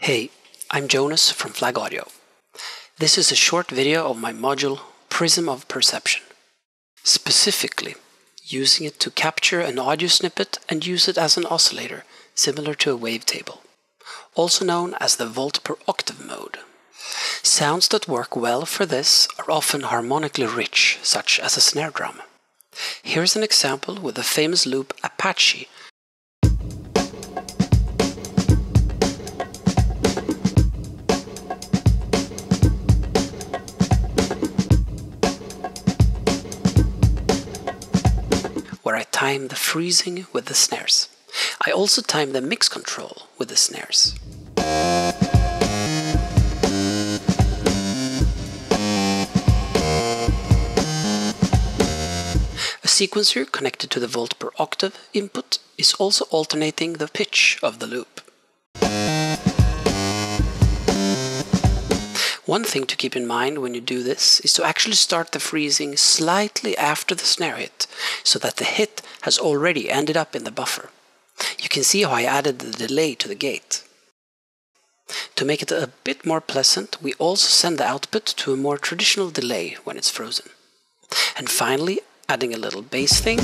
Hey, I'm Jonas from Flag Audio. This is a short video of my module Prism of Perception. Specifically, using it to capture an audio snippet and use it as an oscillator, similar to a wavetable, also known as the volt per octave mode. Sounds that work well for this are often harmonically rich, such as a snare drum. Here's an example with the famous loop Apache time the freezing with the snares. I also time the mix control with the snares. A sequencer connected to the volt per octave input is also alternating the pitch of the loop. One thing to keep in mind when you do this is to actually start the freezing slightly after the snare hit, so that the hit has already ended up in the buffer. You can see how I added the delay to the gate. To make it a bit more pleasant, we also send the output to a more traditional delay when it's frozen. And finally, adding a little bass thing.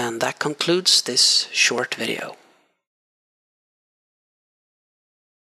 And that concludes this short video.